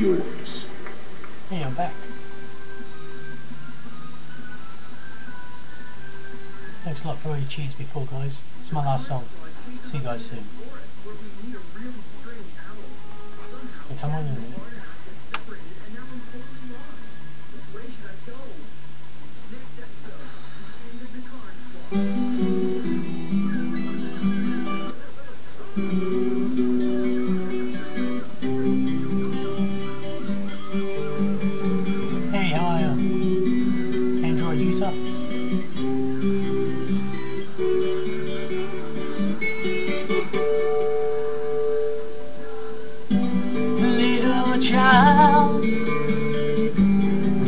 yours. Hey, I'm back. Thanks a lot for all your cheers before, guys. It's my last song. See you guys soon. So come on in a minute. Hey, child,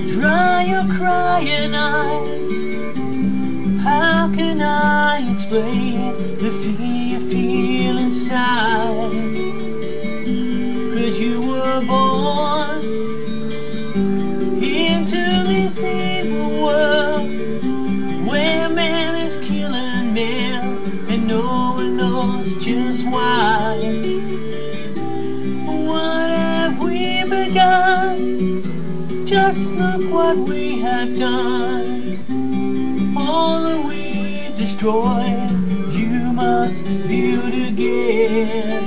dry your crying eyes. How can I explain Just look what we have done. All that we destroyed, you must build again.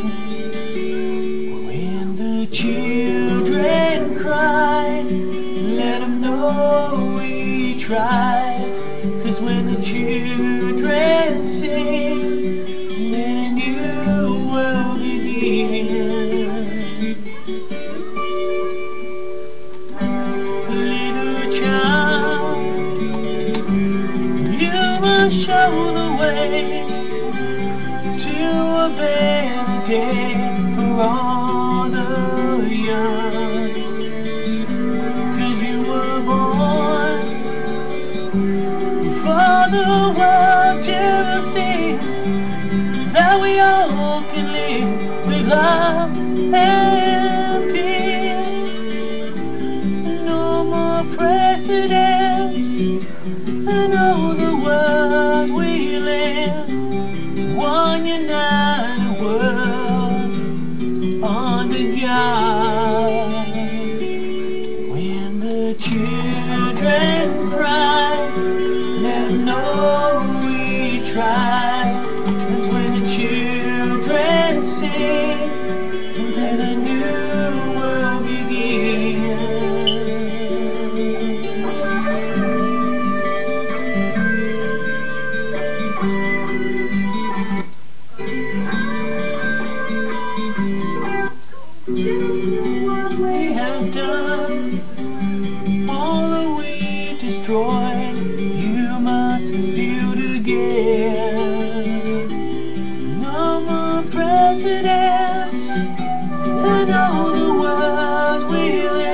When the children cry, let them know we tried. Cause when the children sing, show the way to a better day for all the young. Cause you were born for the world to see that we all can live with love and peace. No more precedents and all the words When the children cry, let them know we. That's when the children sing, What we have done, all that we destroyed, you must build again. No more presidents, and all the words we